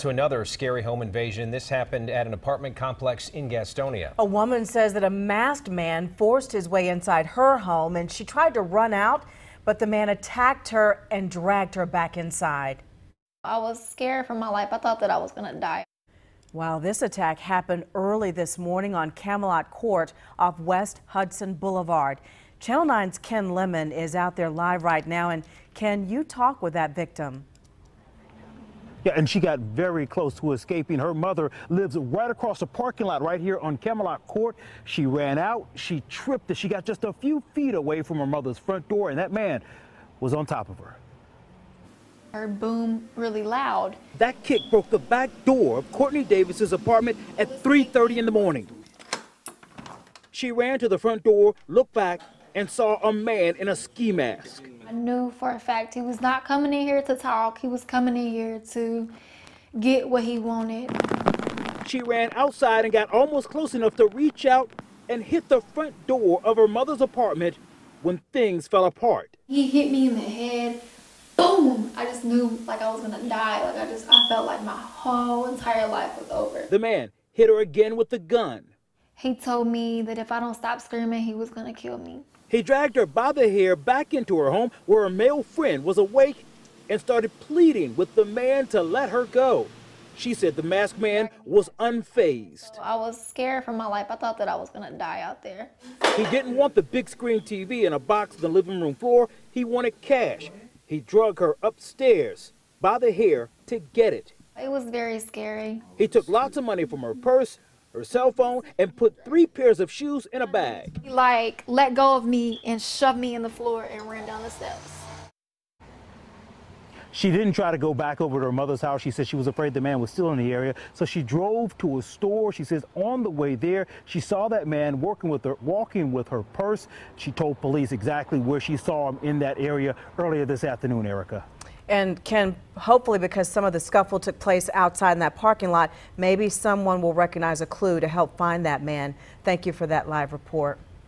To another scary home invasion. This happened at an apartment complex in Gastonia. A woman says that a masked man forced his way inside her home and she tried to run out, but the man attacked her and dragged her back inside. I was scared for my life. I thought that I was going to die. Wow, this attack happened early this morning on Camelot Court off West Hudson Boulevard. Channel 9's Ken Lemon is out there live right now. And Ken, you talk with that victim. Yeah, and she got very close to escaping. Her mother lives right across the parking lot right here on Camelot Court. She ran out, she tripped, and she got just a few feet away from her mother's front door, and that man was on top of her. Heard boom really loud. That kick broke the back door of Courtney Davis's apartment at 3:30 in the morning. She ran to the front door, looked back, and saw a man in a ski mask. I knew for a fact he was not coming in here to talk. He was coming in here to get what he wanted. She ran outside and got almost close enough to reach out and hit the front door of her mother's apartment when things fell apart. He hit me in the head. Boom! I just knew like I was gonna die. Like I just I felt like my whole entire life was over. The man hit her again with the gun. He told me that if I don't stop screaming, he was gonna kill me. He dragged her by the hair back into her home where a male friend was awake and started pleading with the man to let her go. She said the masked man was unfazed. I was scared for my life. I thought that I was gonna die out there. He didn't want the big screen TV in a box on the living room floor. He wanted cash. He drug her upstairs by the hair to get it. It was very scary. He took lots of money from her purse her cell phone, and put three pairs of shoes in a bag. He like let go of me and shoved me in the floor and ran down the steps. She didn't try to go back over to her mother's house. She said she was afraid the man was still in the area. So she drove to a store. She says on the way there, she saw that man working with her, walking with her purse. She told police exactly where she saw him in that area earlier this afternoon, Erica. And Ken, hopefully because some of the scuffle took place outside in that parking lot, maybe someone will recognize a clue to help find that man. Thank you for that live report.